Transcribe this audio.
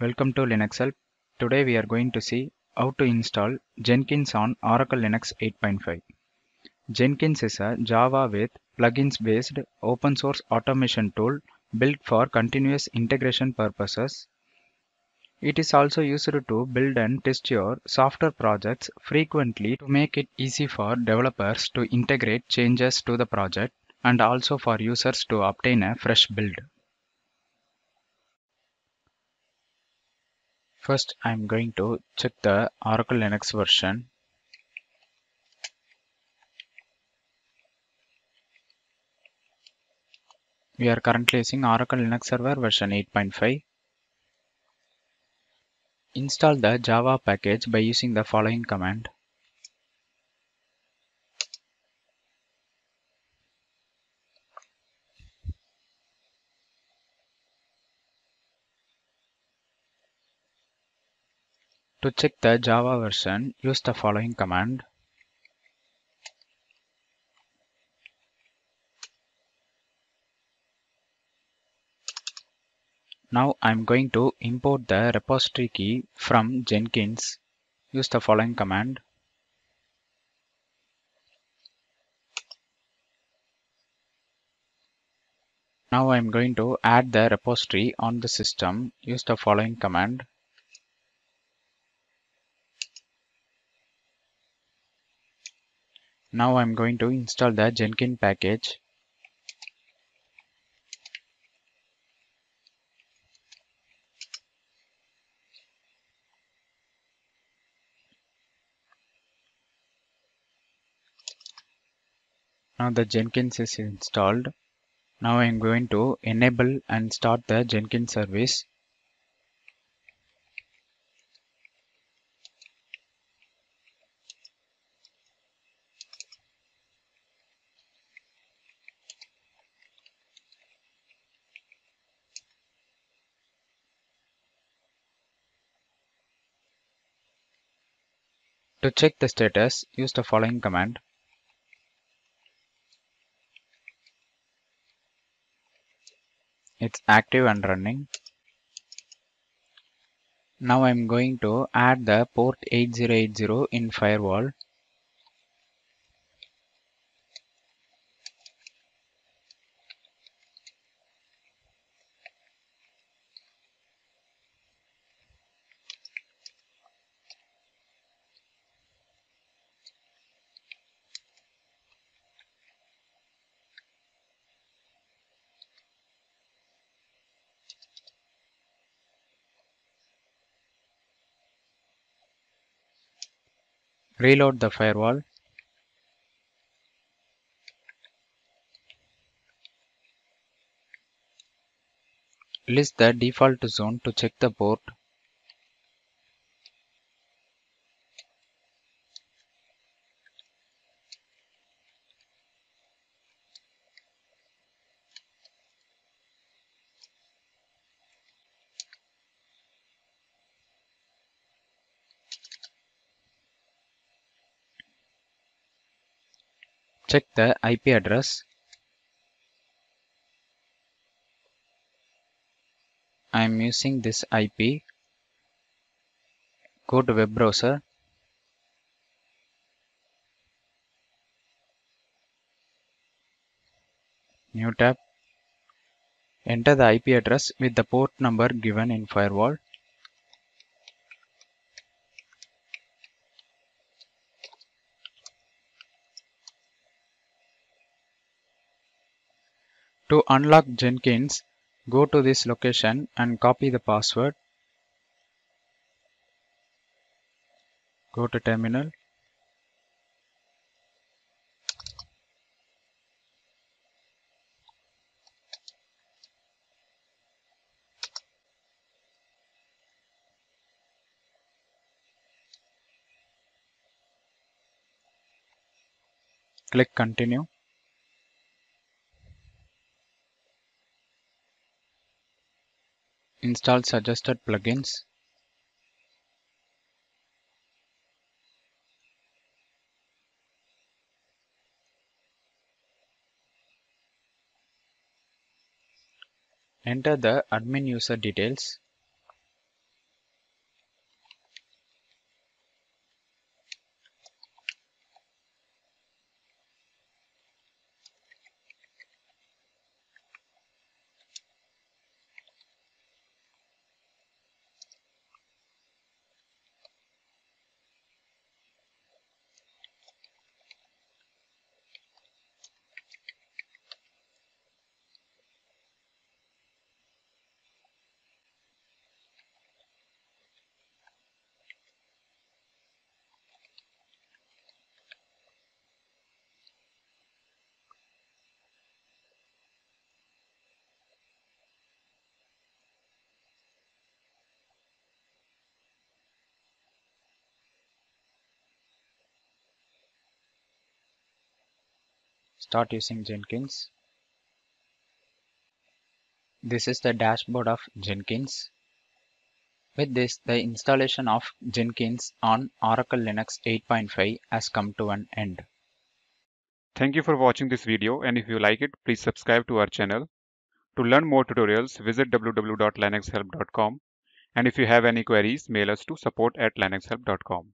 Welcome to Linux Help. Today we are going to see how to install Jenkins on Oracle Linux 8.5. Jenkins is a Java with plugins based open source automation tool built for continuous integration purposes. It is also used to build and test your software projects frequently to make it easy for developers to integrate changes to the project and also for users to obtain a fresh build. First, I'm going to check the Oracle Linux version. We are currently using Oracle Linux Server version 8.5. Install the Java package by using the following command. To check the Java version, use the following command. Now I'm going to import the repository key from Jenkins. Use the following command. Now I'm going to add the repository on the system. Use the following command. Now I'm going to install the Jenkins package. Now the Jenkins is installed. Now I'm going to enable and start the Jenkins service. To check the status, use the following command. It's active and running. Now I'm going to add the port 8080 in firewall. Reload the firewall. List the default zone to check the port. Check the IP address. I am using this IP. Go to web browser. New tab. Enter the IP address with the port number given in firewall. To unlock Jenkins, go to this location and copy the password. Go to terminal. Click continue. Install suggested plugins. Enter the admin user details. Start using Jenkins. This is the dashboard of Jenkins. With this, the installation of Jenkins on Oracle Linux 8.5 has come to an end. Thank you for watching this video and if you like it, please subscribe to our channel. To learn more tutorials, visit www.linuxhelp.com and if you have any queries, mail us to support at linuxhelp.com.